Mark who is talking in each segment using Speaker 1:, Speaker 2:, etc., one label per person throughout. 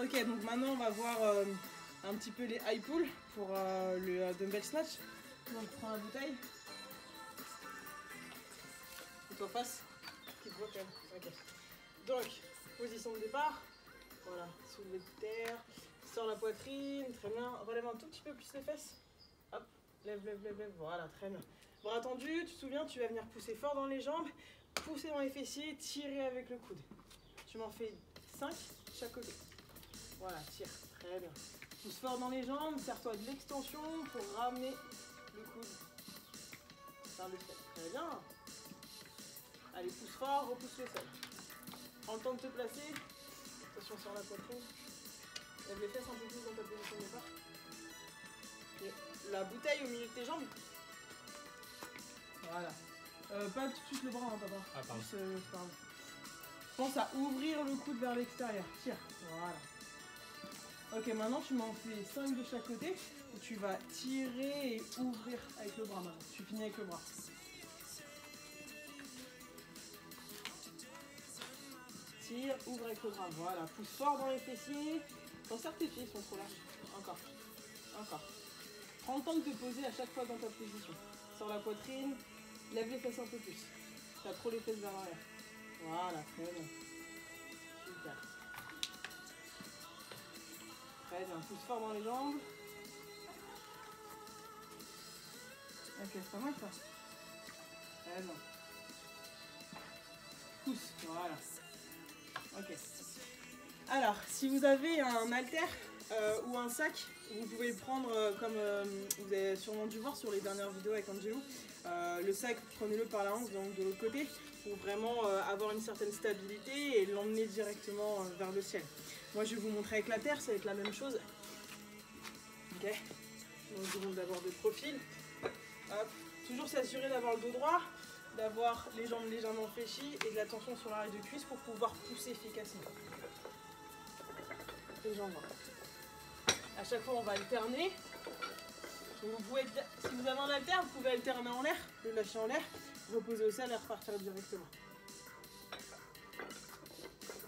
Speaker 1: Ok, donc maintenant on va voir euh, un petit peu les high pull pour euh, le euh, dumbbell snatch. Donc prends la bouteille. Et toi face. Ok. Donc, position de départ. Voilà, soulevé de terre. Sors la poitrine, très bien. Relève un tout petit peu plus les fesses. Hop, lève, lève, lève, lève. Voilà, très bien. Bras tendus, tu te souviens, tu vas venir pousser fort dans les jambes, pousser dans les fessiers, tirer avec le coude. Tu m'en fais 5 chaque côté. Voilà, tire, très bien. Pousse fort dans les jambes, serre-toi de l'extension pour ramener le coude vers le sol. Très bien. Allez, pousse fort, repousse le sol. Prends le temps de te placer. Attention sur la poitrine. Lève les fesses un peu plus dans ta position de départ. Et la bouteille au milieu de tes jambes. Voilà. Euh, pas tout de suite le bras, hein, papa.
Speaker 2: Ah, pardon.
Speaker 1: Euh. Pense à ouvrir le coude vers l'extérieur. Tire. Voilà. Ok, maintenant tu m'en fais 5 de chaque côté. Et tu vas tirer et ouvrir avec le bras. Tu finis avec le bras. Tire, ouvre avec le bras. Voilà. Pousse fort dans les fessiers. T'en serre tes pieds, sont trop larges. Encore. Encore. Prends le temps de te poser à chaque fois dans ta position. Sors la poitrine. Lève les fesses un peu plus. T'as trop les fesses vers l'arrière. Voilà, très bien. Très bien, pousse fort dans les jambes. Ok, c'est pas mal ça. Pousse, voilà. Ok. Alors, si vous avez un halter euh, ou un sac, vous pouvez le prendre euh, comme euh, vous avez sûrement dû voir sur les dernières vidéos avec Angelo. Le sac, prenez-le par la hanche, donc de l'autre côté, pour vraiment avoir une certaine stabilité et l'emmener directement vers le ciel. Moi, je vais vous montrer avec la terre, ça va être la même chose. Ok Donc, je vous profil. Hop. Toujours s'assurer d'avoir le dos droit, d'avoir les jambes légèrement fléchies et de la tension sur l'arrêt de cuisse pour pouvoir pousser efficacement. Les jambes. À chaque fois, on va alterner. Vous pouvez, si vous avez un halter, vous pouvez alterner en l'air, le lâcher en l'air, reposer au sol et repartir directement.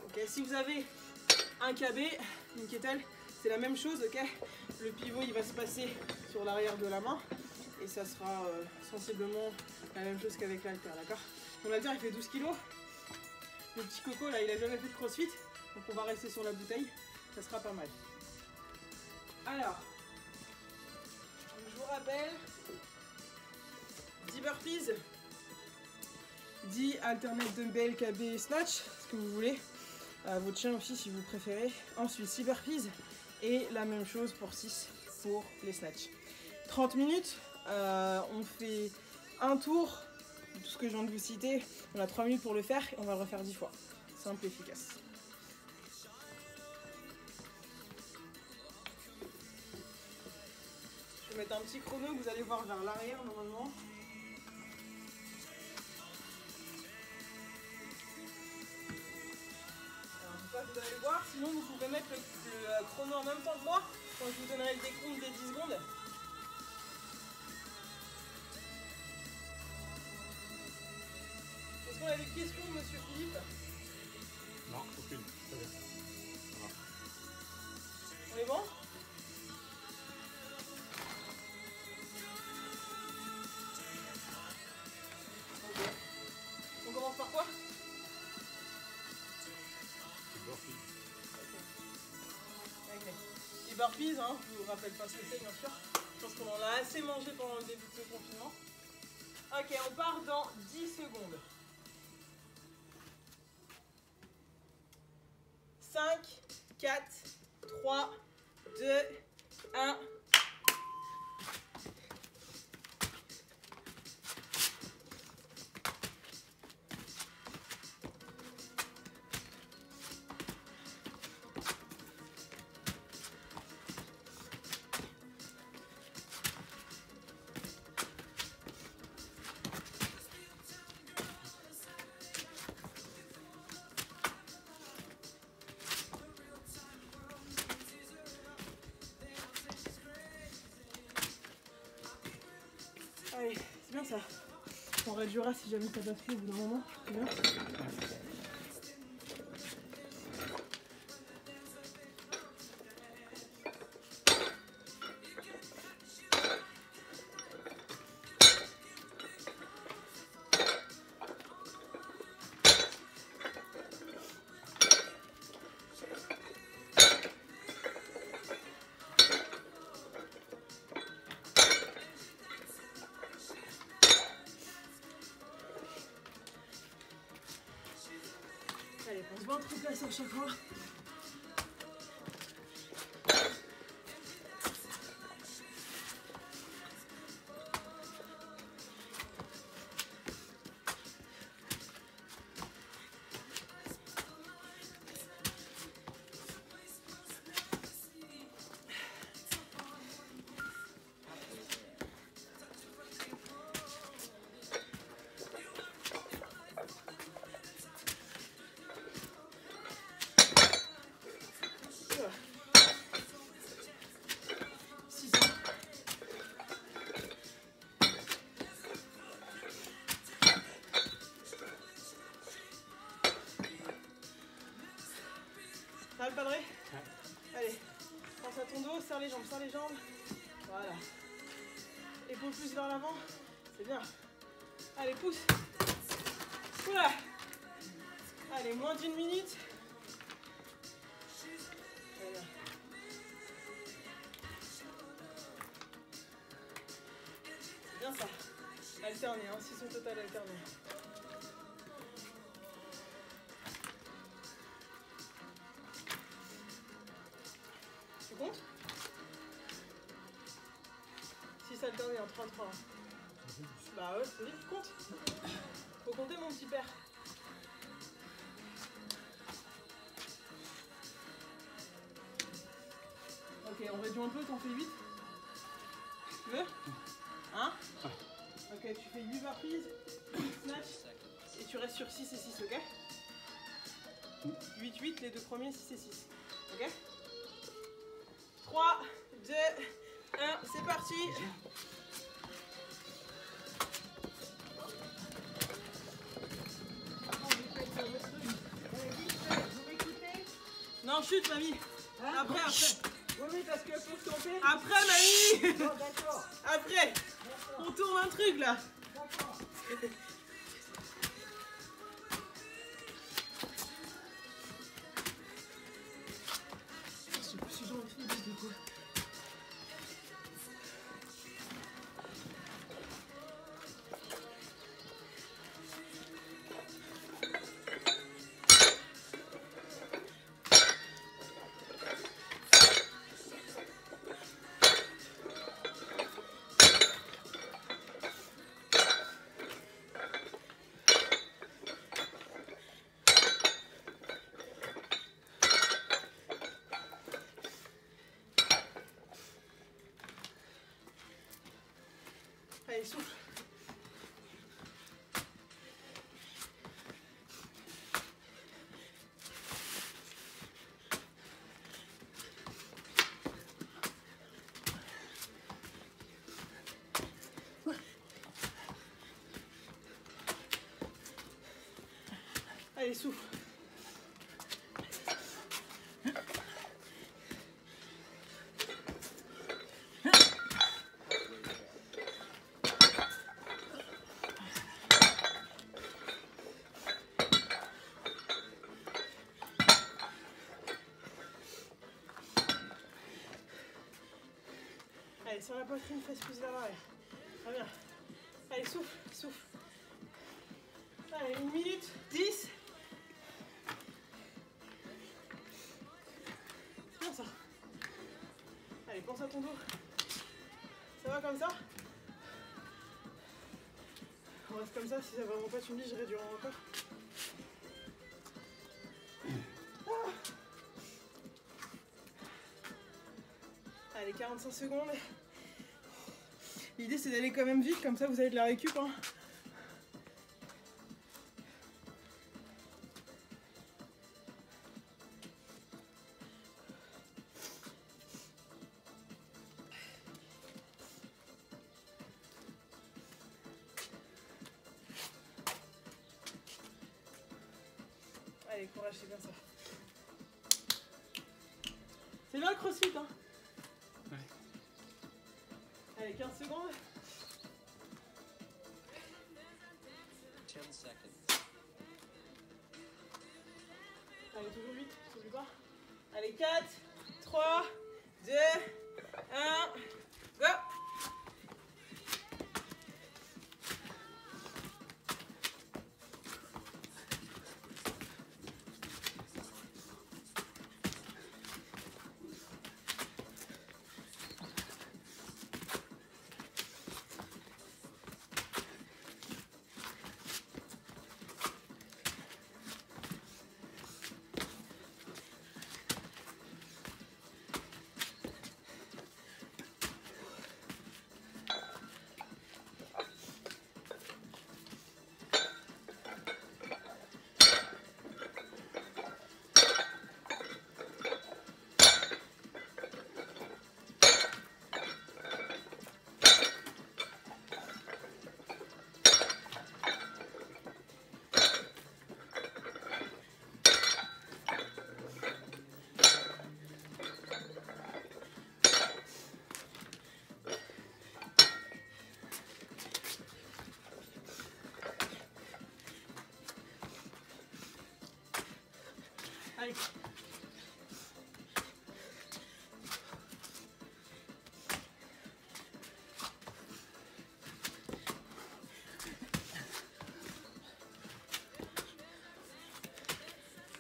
Speaker 1: Ok, si vous avez un KB, une kettle, c'est la même chose, ok Le pivot, il va se passer sur l'arrière de la main et ça sera euh, sensiblement la même chose qu'avec l'halter, d'accord Mon halter, il fait 12 kg. Le petit coco, là, il a jamais fait de crossfit, donc on va rester sur la bouteille, ça sera pas mal. Alors, je vous rappelle, 10 burpees, 10 alternate dumbbell, KB, snatch, ce que vous voulez. Votre chien aussi si vous préférez. Ensuite 6 burpees et la même chose pour 6 pour les snatch. 30 minutes, euh, on fait un tour tout ce que je viens de vous citer. On a 3 minutes pour le faire et on va le refaire 10 fois. Simple et efficace. Je vais mettre un petit chrono vous allez voir vers l'arrière normalement. Sinon vous pouvez mettre le, le, euh, chrono en même temps que moi quand je vous donnerai le décompte des 10 secondes. Est-ce qu'on a des questions, monsieur Philippe? Burpees, hein, je vous rappelle pas ce que c'est bien sûr. Je pense qu'on en a assez mangé pendant le début de ce confinement. Ok, on part dans 10 secondes. 5, 4, ça. On réduira si jamais ça passe plus au bout d'un moment. Trop place à chaque Allez, pense à ton dos, serre les jambes, serre les jambes. Voilà. Épaule plus vers l'avant. C'est bien. Allez, pousse. Oula. Allez, moins d'une minute. Très bien. Ça. Alterner, hein, 6 au total alterner. C'est vite, compte. Faut compter mon petit père. Ok, on réduit un peu, t'en fais 8 Tu veux Hein Ok, tu fais 8 reprises, 8 snatch, et tu restes sur 6 et 6, ok 8, 8, les deux premiers, 6 et 6. Ok 3, 2, 1, c'est parti chute, mamie Après, après
Speaker 3: Oui, oui, parce que pour tomber.
Speaker 1: Après, mamie
Speaker 3: Bon.
Speaker 1: Après On tourne un truc, là
Speaker 3: D'accord.
Speaker 1: Souffle. Allez, sur la poitrine, fesse plus vers l'arrière. Très bien. Allez, souffle, souffle. Allez, une minute, 10. Ça va comme ça? On reste comme ça, si ça va vraiment pas, tu me dis, je réduirai encore. Ah. Allez, 45 secondes. L'idée c'est d'aller quand même vite, comme ça vous avez de la récup. Hein. Allez, courage, c'est bien ça. C'est bien le crossfit, hein
Speaker 2: Ouais.
Speaker 1: Allez, 15 secondes.
Speaker 4: 10 seconds.
Speaker 1: Allez, toujours vite, t'oublies pas. Allez, 4, Allez.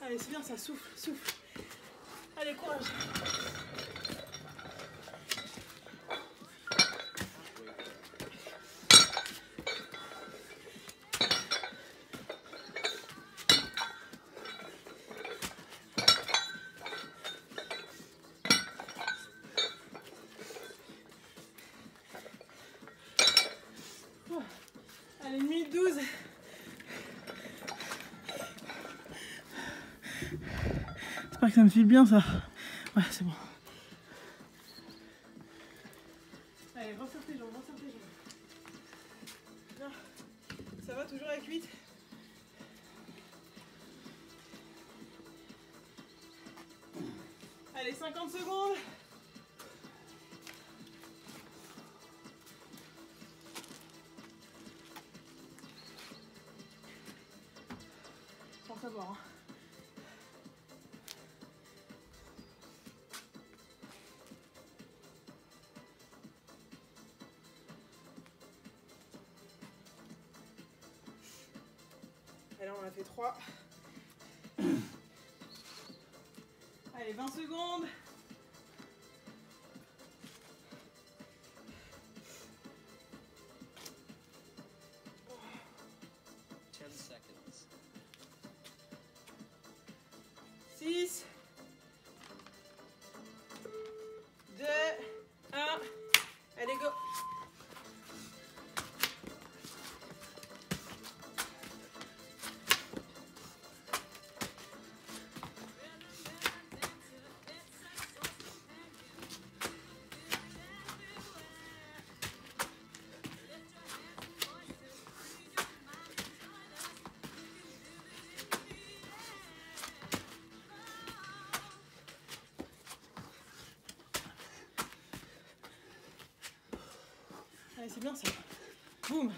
Speaker 1: Allez, c'est bien ça, souffle, souffle. Allez, courage. J'espère que ça me file bien ça. Ouais, c'est bon. Allez, resserre tes jambes, resserre tes jambes. Bien. Ça va toujours avec 8 Allez, 50 secondes. Sans savoir. Hein. Allez, on en a fait 3. Allez, 20 secondes. Allez, c'est bien ça. Boum.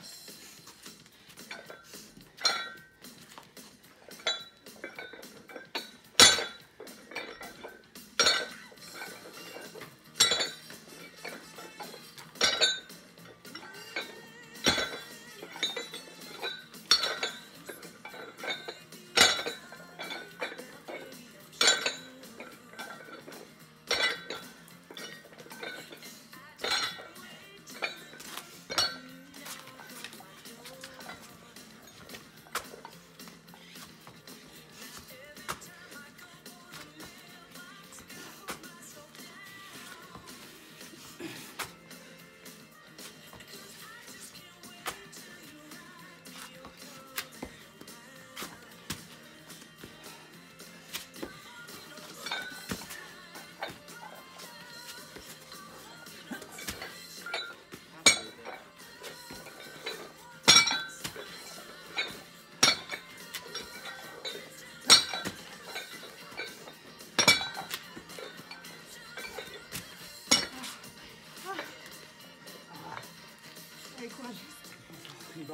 Speaker 2: De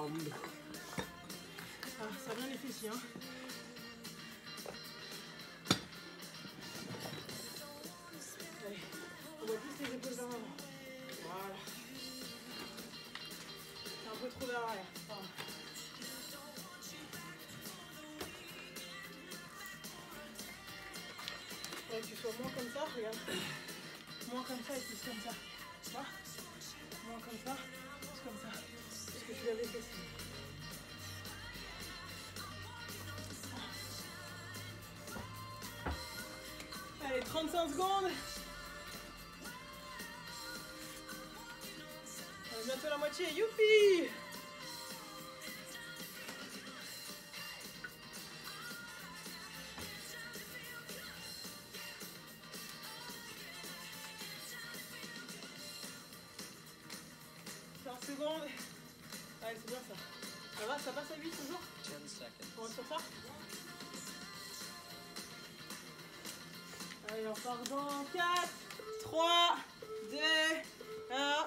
Speaker 1: Ah, ça bien les fessiers. Hein. On voit plus les épaules vers l'avant. Voilà. C'est un peu trop vers l'arrière. Que tu sois moins comme ça, regarde. Moins comme ça et plus comme ça. Tu vois Moins comme ça. Avec les fessiers. Allez, 35 secondes. On est bientôt la moitié. Youpi part dans 4, 3, 2, 1.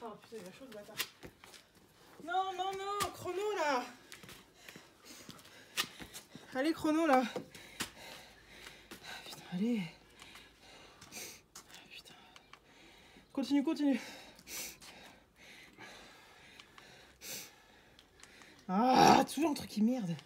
Speaker 1: Oh putain, il y a chaud le bâtard. Non, non, non, chrono là Allez, chrono là. Putain, allez. Putain. Continue, continue. Ah, toujours un truc qui merde.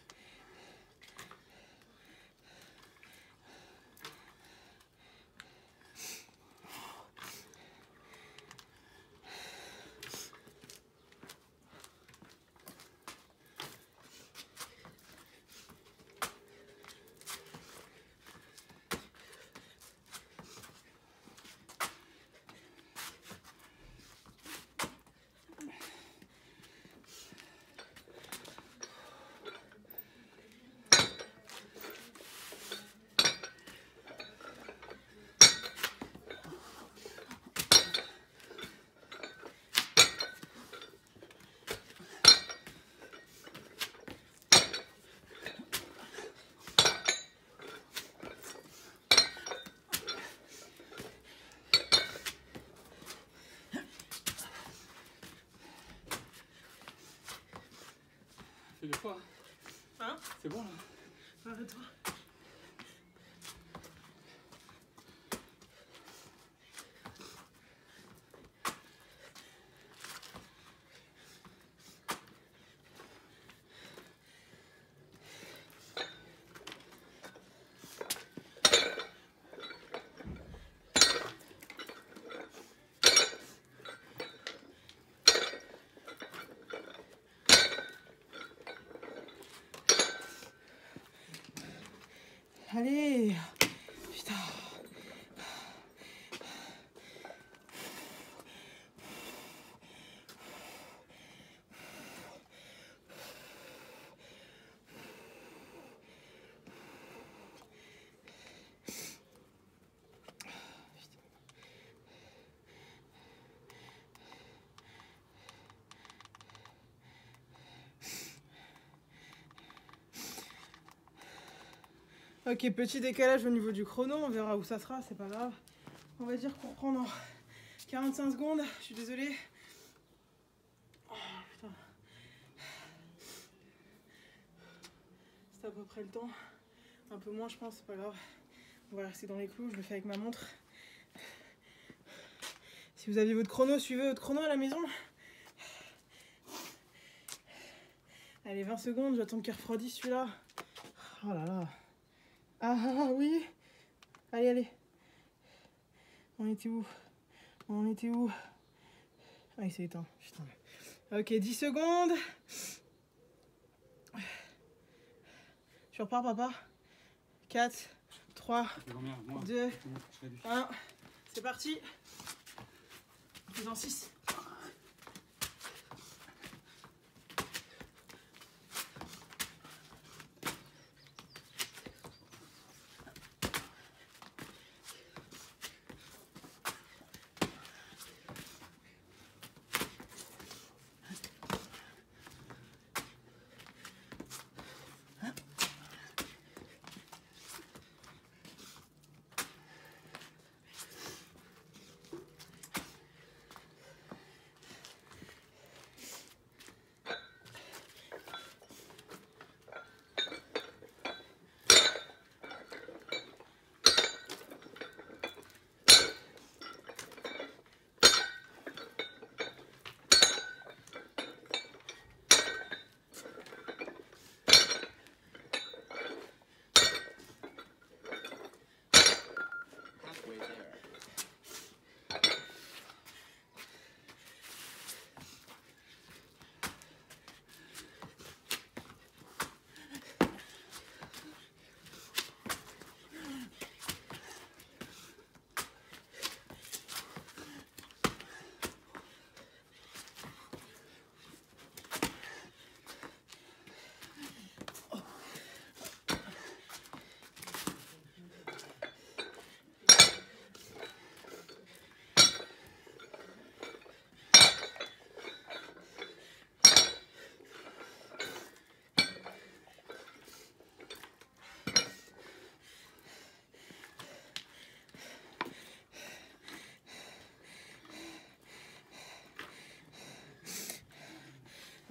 Speaker 2: Deux fois.
Speaker 1: Hein?
Speaker 2: C'est bon là
Speaker 1: Arrête-toi. Allez Ok, petit décalage au niveau du chrono, on verra où ça sera, c'est pas grave. On va dire qu'on prend dans 45 secondes, je suis désolée. Oh. C'est à peu près le temps. Un peu moins, je pense, c'est pas grave. Va rester dans les clous, je le fais avec ma montre. Si vous aviez votre chrono, suivez votre chrono à la maison. Allez, 20 secondes, j'attends qu'il refroidisse celui-là. Oh là là. Ah, ah, oui. Allez, allez. On était où? On était où? Ah, il s'est éteint. Putain. Ok, 10 secondes. Tu repars, papa 4, 3,
Speaker 2: Je vais dormir, moi.
Speaker 1: Deux.
Speaker 2: Je te montre, je fais du-
Speaker 1: 1. C'est parti. Faisant 6.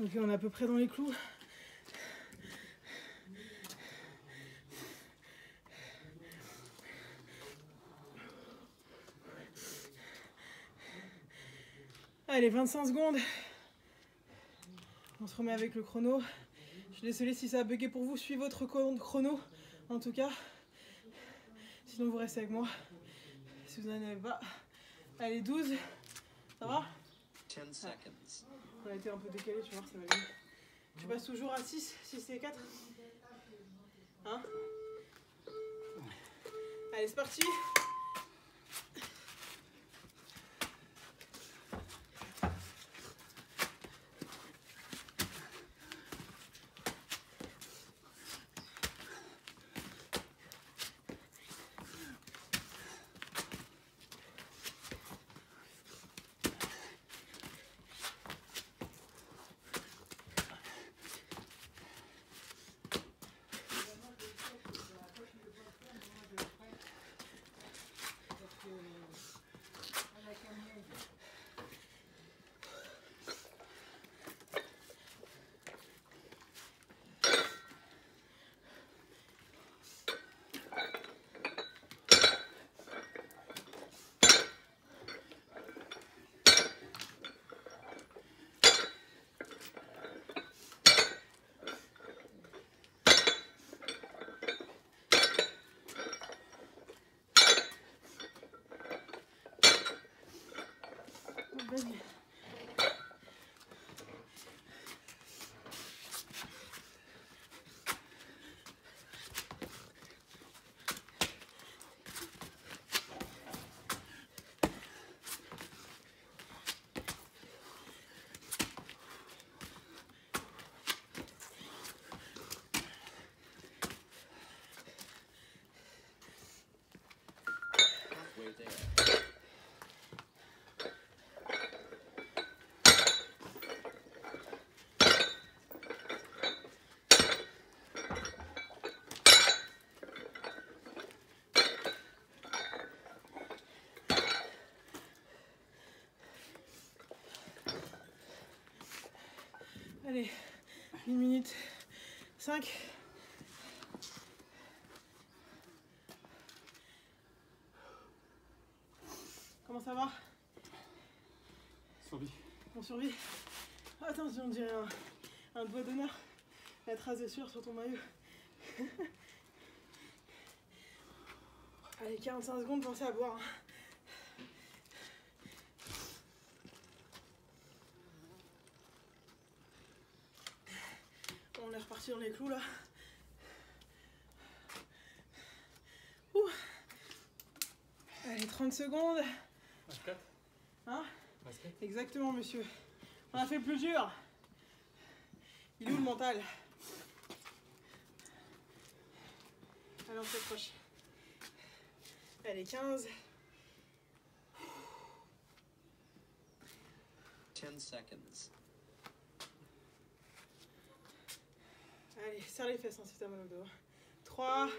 Speaker 1: On est à peu près dans les clous. Allez, 25 secondes. On se remet avec le chrono. Je suis désolée si ça a bugué pour vous. Suivez votre chrono, en tout cas. Sinon, vous restez avec moi. Si vous n'en avez pas. Allez, 12. Ça va?
Speaker 4: 10 seconds.
Speaker 1: On a été un peu décalé, tu vois, ça va mieux. Tu passes toujours à 6, 6 et 4 Hein Allez, c'est parti Vas-y.
Speaker 4: Halfway there.
Speaker 1: Allez, 1 minute 5. Comment ça va?
Speaker 2: Survie.
Speaker 1: On survit Attention, on dirait un, un doigt d'honneur. La trace de sueur sur ton maillot. Allez, 45 secondes, pensez à boire. hein. On est reparti dans les clous là. Ouh. Allez, 30 secondes.
Speaker 2: Basket.
Speaker 1: Hein
Speaker 2: Basket.
Speaker 1: Exactement, monsieur. On a fait plus dur. Il est où le mental? Allez, on s'approche. Allez, 15.
Speaker 4: 10 seconds.
Speaker 1: Allez, serre les fesses hein, si t'as mal au dos. 3.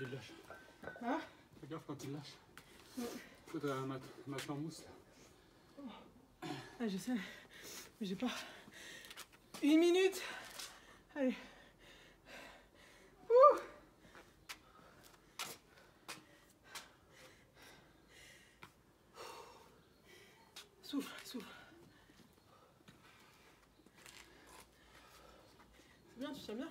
Speaker 2: Il lâche.
Speaker 1: Hein
Speaker 2: Fais gaffe quand il lâche.
Speaker 1: Ouais.
Speaker 2: Faudrait mettre, mettre en mousse.
Speaker 1: Ah, je sais, mais j'ai pas. Une minute Allez. Ouh Souffle, souffle. C'est bien, tu tiens bien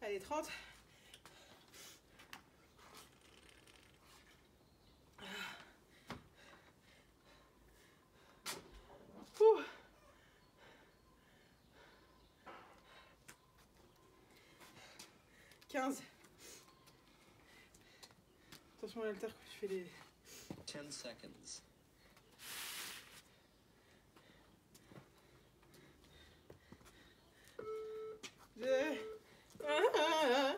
Speaker 1: Allez, 30. Ouh. Quinze. Attention à l'alter quand tu fais les.
Speaker 4: 10 seconds.
Speaker 1: Deux. Ah, ah, ah.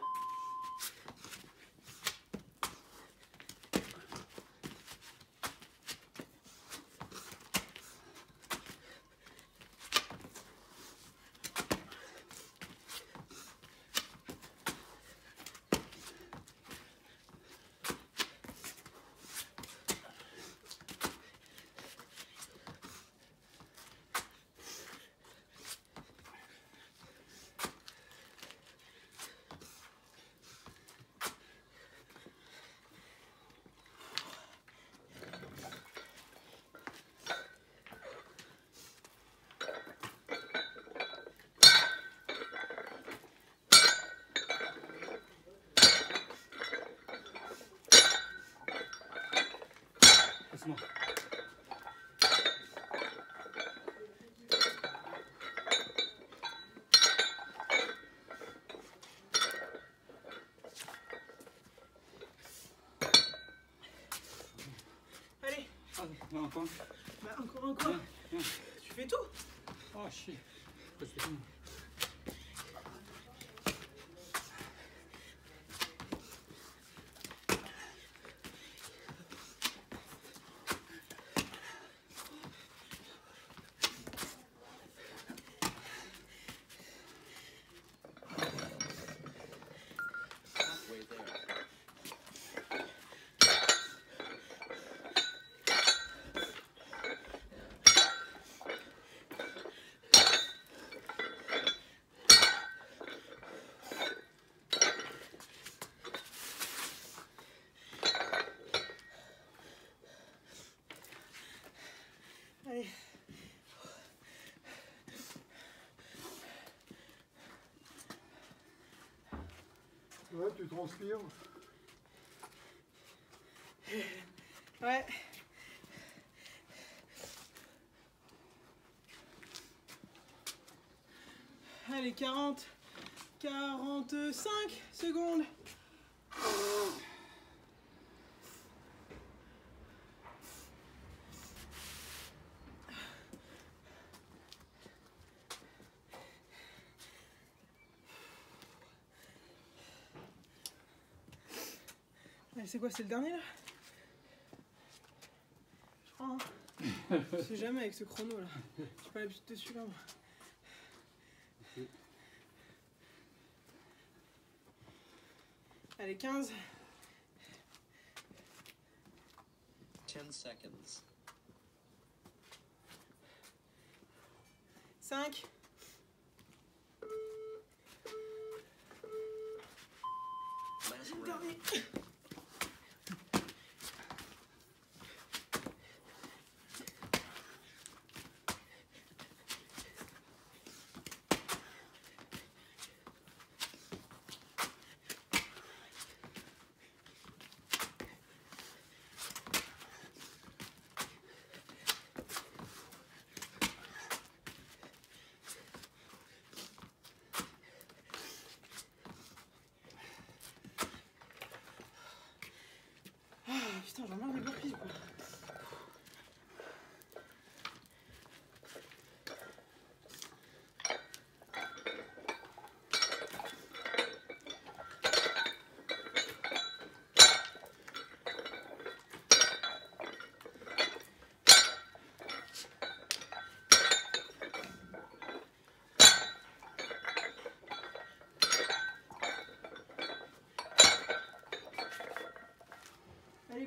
Speaker 2: Doucement.
Speaker 1: Allez,
Speaker 2: Encore.
Speaker 1: bah.
Speaker 2: Viens, viens.
Speaker 1: Tu fais tout
Speaker 2: Oh, shit.
Speaker 5: Ouais, tu transpires.
Speaker 1: Ouais. Allez, 40, 45 secondes. c'est quoi, c'est le dernier là Je crois, hein. Je sais jamais avec ce chrono là. J'ai pas l'habitude de celui-là moi. Allez, 15.
Speaker 4: 10 seconds.
Speaker 1: 5.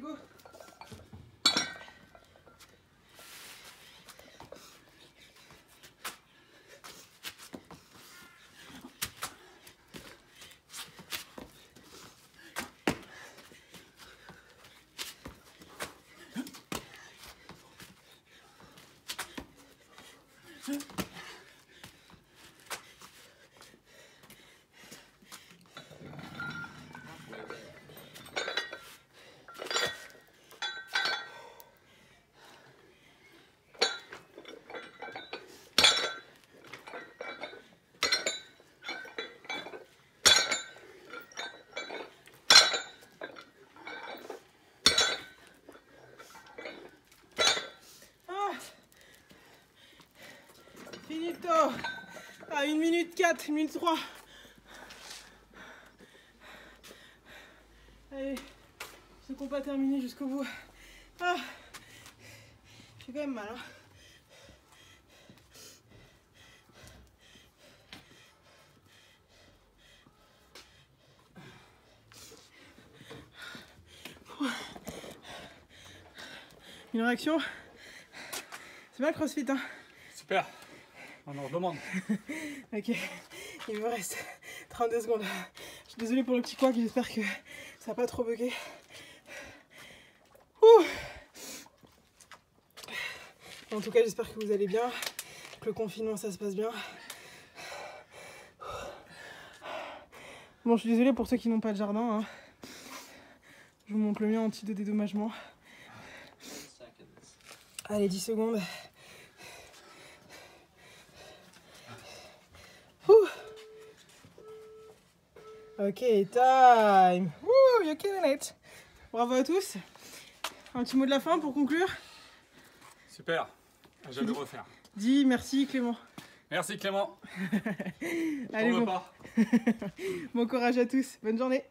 Speaker 4: く
Speaker 1: う。Finito. À 1 minute 4, 1 minute 3. Allez, n'ont pas terminé jusqu'au bout. Ah. J'ai quand même mal. Hein. Une réaction? C'est pas le crossfit, hein?
Speaker 2: Super. On en redemande.
Speaker 1: Ok, il me reste 32 secondes. Je suis désolée pour le petit couac, j'espère que ça n'a pas trop bugué. En tout cas, j'espère que vous allez bien, que le confinement ça se passe bien. Bon, je suis désolée pour ceux qui n'ont pas de jardin. hein. Je vous montre le mien anti de dédommagement.
Speaker 4: 10 seconds.
Speaker 1: Allez, 10 secondes. Ouh. Ok, time. Woo, you're killing it. Bravo à tous. Un petit mot de la fin pour conclure.
Speaker 2: Super. À jamais refaire.
Speaker 1: Dis merci Clément.
Speaker 2: Merci Clément.
Speaker 1: Allez, bon, bon courage à tous. Bonne journée.